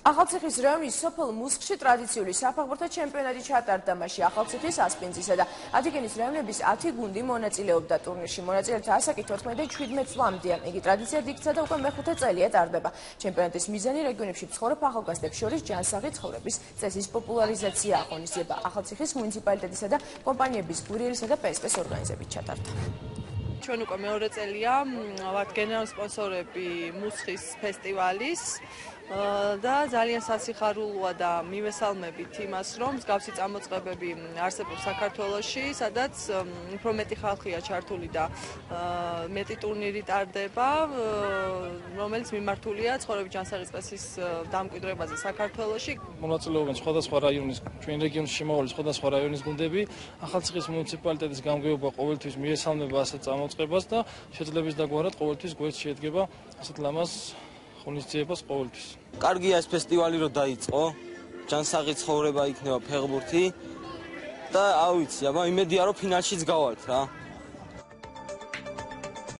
ახალციხის რაიონის სოფელ მუსხში ტრადიციული საფეხბურთო ჩემპიონატი ჩატარდა, მასში ახალციხის ასპინძისა და ათიგენის რაიონების 10 გუნდი მონაწილეობდა ტურნირში. მონაწილეთა ასაკი 14 და 17 წლამდეა. იგი ტრადიციად იქცა და უკვე მეხუთე წელია ტარდება. ჩემპიონატის მიზანი რეგიონებში ცხოვრობ ახალგაზრდებს შორის ჯანსაღი ცხოვრების წესის პოპულარიზაცია აღონიზება. ახალციხის მუნიციპალიტეტისა და კომპანიების გურიელისა და პესპეს ორგანიზებით ჩატარდა. ჩვენ უკვე მეორე წელია ვართ გენერალური სპონსორები მუსხის ფესტივალის და ძალიან სასიხარულოა და მივესალმებით იმას, რომ მსგავსი წამოწყებები არსებობს საქართველოში, სადაც უფრო მეტი ხალხია ჩართული და მეტი ტურნირი ტარდება, რომელიც მიმართულია ცხოვრების ჯანსაღის წესის დამკვიდრებაზე საქართველოში. მონაწილეობენ სხვადასხვა რაიონის, ჩვენ რეგიონში შემავალი სხვადასხვა რაიონის გუნდები, ახალციხის მუნიციპალიტეტის გამგეობა ყოველთვის მიესალმება ასეთ წამოწყებას და შეძლების დაგვარად ყოველთვის გვერდ შეედგება ასეთ ლამაზ ხონისძიებას ყოველთვის. კარგია ეს ფესტივალი რო დაიწყო. ჯანსაღი ცხოვრება იქნება ფეხბურთი. და აუ ვიცი, აბა იმედია რომ ფინალშიც გავალთ რა.